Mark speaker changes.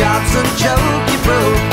Speaker 1: job's a joke, you broke.